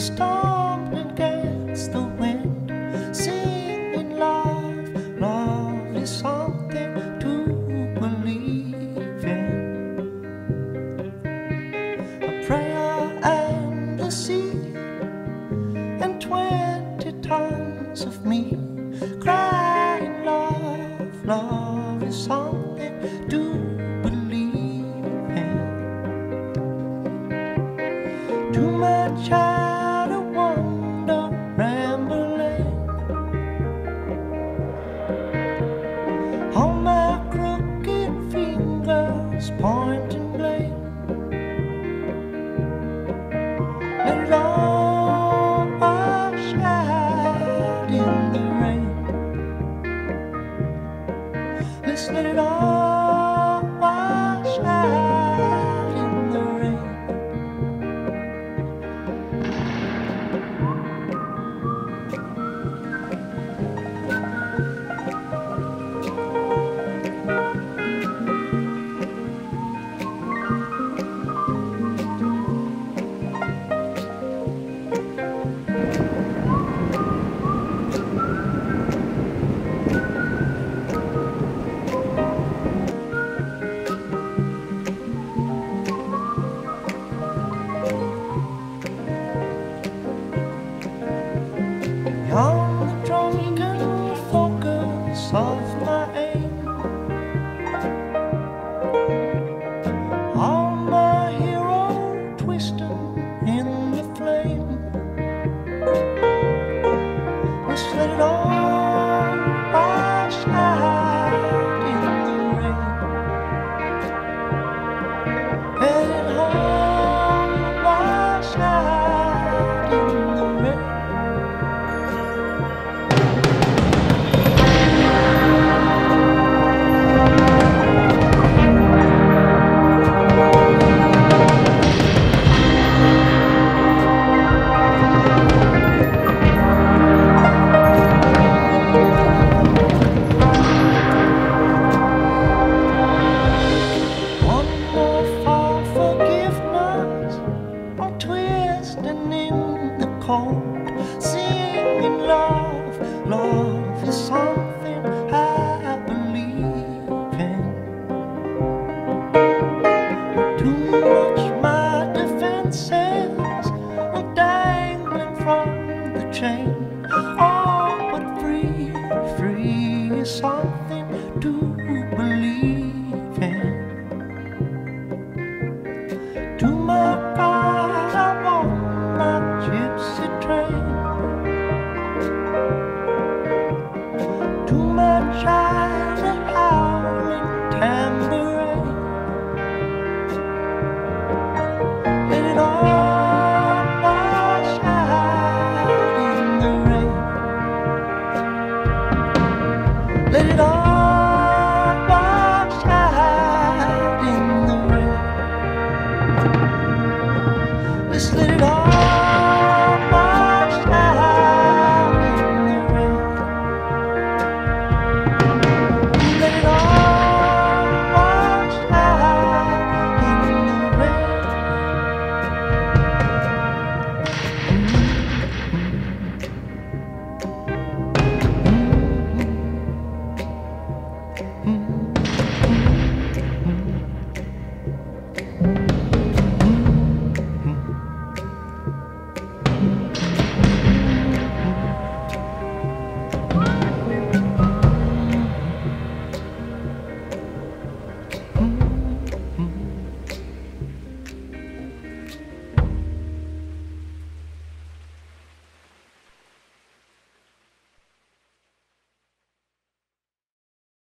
stumbling against the wind, singing love. Love is something to believe in. A prayer and the sea, and twenty tons of me crying love. Love is something to is pointing 啊 I just let it all